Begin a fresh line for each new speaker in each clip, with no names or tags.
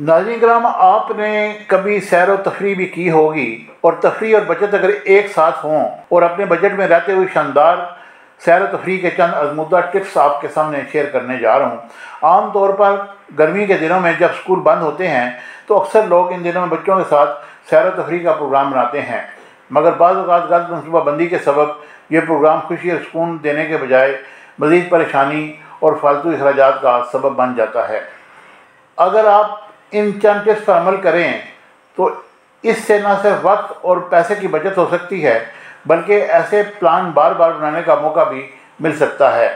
Nazi ग्राम आपने कभी सैर व तफरी भी की होगी? और तफरी और बचत अगर एक साथ हों और अपने बजट में रहते हुए शानदार सैर व तफरी के चंद अजमुदा टिप्स आपके सामने शेयर करने जा रहा हूँ। आम तौर पर गर्मी के दिनों में जब स्कूल बंद होते हैं तो अक्सर लोग इन दिनों में बच्चों के साथ सैर तफरी का प्रोग्राम बनाते हैं। मगर बाज़ात गलत मनसूबाबंदी के सबब ये प्रोग्राम खुशी और सुकून देने के बजाय मज़ीद परेशानी और फालतू अखराज का सबब बन जाता है। अगर आप इन चंद टिप्स पर अमल करें तो इससे न सिर्फ़ वक्त और पैसे की बचत हो सकती है, बल्कि ऐसे प्लान बार बार बनाने का मौका भी मिल सकता है।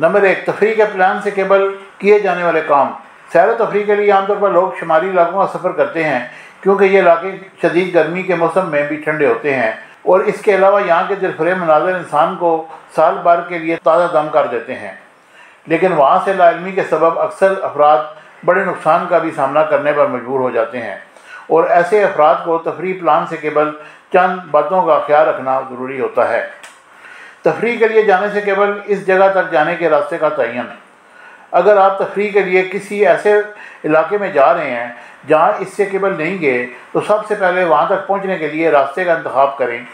नंबर एक, तफरी के प्लान से केवल किए जाने वाले काम। सैर तफरी के लिए आमतौर पर लोग शुमारी इलाकों का सफ़र करते हैं, क्योंकि ये इलाके शदीद गर्मी के मौसम में भी ठंडे होते हैं, और इसके अलावा यहाँ के दिलफरे मनाजर इंसान को साल भर के लिए ताज़ा दम कर देते हैं। लेकिन वहाँ से लालमी के सबब अक्सर अफराद बड़े नुकसान का भी सामना करने पर मजबूर हो जाते हैं। और ऐसे अफराद को तफरी प्लान से केवल चंद बातों का ख्याल रखना ज़रूरी होता है। तफरी के लिए जाने से केवल इस जगह तक जाने के रास्ते का तयन अगर आप तफरी के लिए किसी ऐसे इलाके में जा रहे हैं, जहाँ इससे केवल नहीं गए तो सबसे पहले वहाँ तक पहुँचने के लिए रास्ते का इंतखब करें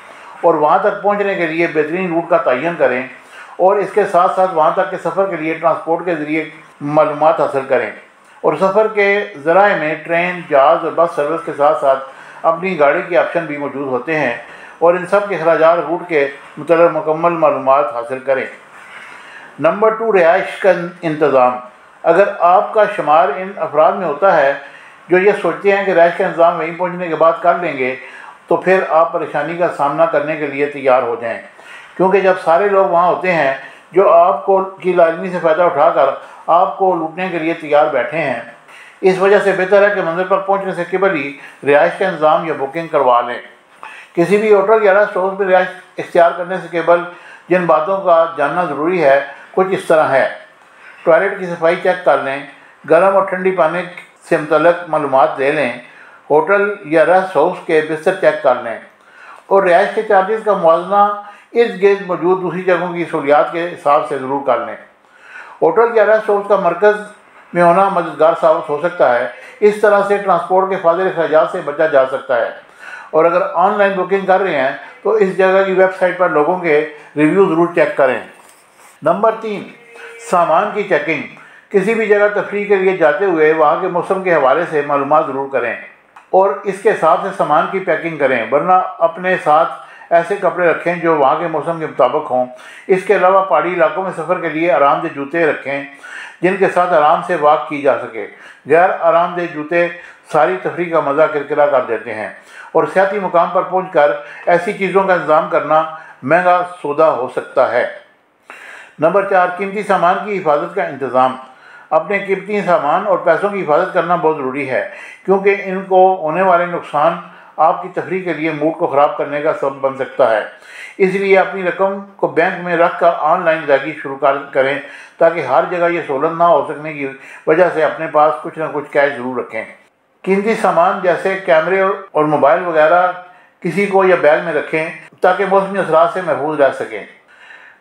और वहाँ तक पहुँचने के लिए बेहतरीन रूट का तयन करें और इसके साथ साथ वहाँ तक के सफ़र के लिए ट्रांसपोर्ट के ज़रिए मालूम हासिल करें। और सफ़र के ज़राए में ट्रेन, जहाज़ और बस सर्विस के साथ साथ अपनी गाड़ी के ऑप्शन भी मौजूद होते हैं और इन सब के अखराज रूट के मतलब मुकम्मल मालूम हासिल करें। नंबर टू, रिहाइश का इंतज़ाम। अगर आपका शुमार इन अफराद में होता है जो ये सोचते हैं कि रहाइश का इंतज़ाम वहीं पहुँचने के बाद कर लेंगे तो फिर आप परेशानी का सामना करने के लिए तैयार हो जाएँ। क्योंकि जब सारे लोग वहाँ होते हैं जो आपको की लाजमी से फ़ायदा उठाकर आपको लूटने के लिए तैयार बैठे हैं। इस वजह से बेहतर है कि मंजिल पर पहुँचने से केवल ही रिहाइश का इंतज़ाम या बुकिंग करवा लें। किसी भी होटल या रेस्ट हाउस में रिहाइश इख्तियार करने से केवल जिन बातों का जानना ज़रूरी है, कुछ इस तरह है। टॉयलेट की सफ़ाई चेक कर लें, गर्म और ठंडी पानी से मतलब मालूम ले लें, होटल या रेस्ट हाउस के बिस्तर चेक कर लें और रिहाइश के चार्जेस का मुआवजा इर्द गिर्द मौजूद दूसरी जगहों की सहूलियात के हिसाब से ज़रूर कर लें। होटल या रेस्ट हाउस का मरकज़ में होना मददगार साबित हो सकता है। इस तरह से ट्रांसपोर्ट के फाजिल अखराज से बचा जा सकता है। और अगर ऑनलाइन बुकिंग कर रहे हैं तो इस जगह की वेबसाइट पर लोगों के रिव्यू ज़रूर चेक करें। नंबर तीन, सामान की चेकिंग। किसी भी जगह तफरी के लिए जाते हुए वहाँ के मौसम के हवाले से मालूम ज़रूर करें और इसके साथ से सामान की पैकिंग करें, वरना अपने साथ ऐसे कपड़े रखें जो वहाँ के मौसम के मुताबिक हों। इसके अलावा पहाड़ी इलाकों में सफ़र के लिए आरामदेह जूते रखें, जिनके साथ आराम से वॉक की जा सके। गैर आरामदेह जूते सारी तफरी का मज़ा किरकिरा कर देते हैं। और सियाती मुकाम पर पहुँच कर ऐसी चीज़ों का इंतज़ाम करना महँगा सौदा हो सकता है। नंबर चार, कीमती सामान की हिफाजत का इंतज़ाम। अपने कीमती सामान और पैसों की हिफाजत करना बहुत ज़रूरी है, क्योंकि इनको होने वाले नुकसान आपकी तफरी के लिए मूड को ख़राब करने का सबब बन सकता है। इसलिए अपनी रकम को बैंक में रख कर ऑनलाइन अदायगी शुरू कर ताकि हर जगह ये सहूलत ना हो सकने की वजह से अपने पास कुछ ना कुछ कैश ज़रूर रखें। कीमती सामान जैसे कैमरे और मोबाइल वगैरह किसी को या बैग में रखें, ताकि मौसमी असरा से महफूज रह सकें।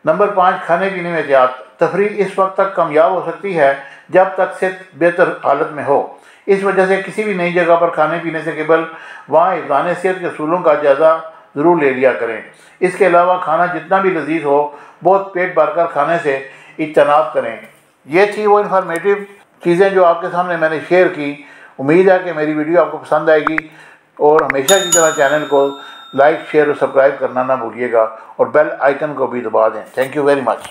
नंबर पाँच, खाने पीने में एहतियात। तफरी इस वक्त तक कामयाब हो सकती है, जब तक से बेहतर हालत में हो। इस वजह से किसी भी नई जगह पर खाने पीने से केवल वहाँ हिफान सेहत के असूलों का जायज़ा ज़रूर ले लिया करें। इसके अलावा खाना जितना भी लजीज हो, बहुत पेट भर कर खाने से इजतनाब करें। ये थी वो इन्फॉर्मेटिव चीज़ें जो आपके सामने मैंने शेयर की। उम्मीद है कि मेरी वीडियो आपको पसंद आएगी और हमेशा की तरह चैनल को लाइक शेयर और सब्सक्राइब करना ना भूलिएगा और बेल आइकन को भी दबा दें। Thank you very much